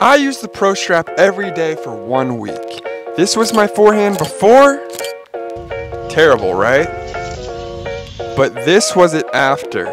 I used the Pro Strap every day for one week. This was my forehand before. Terrible, right? But this was it after.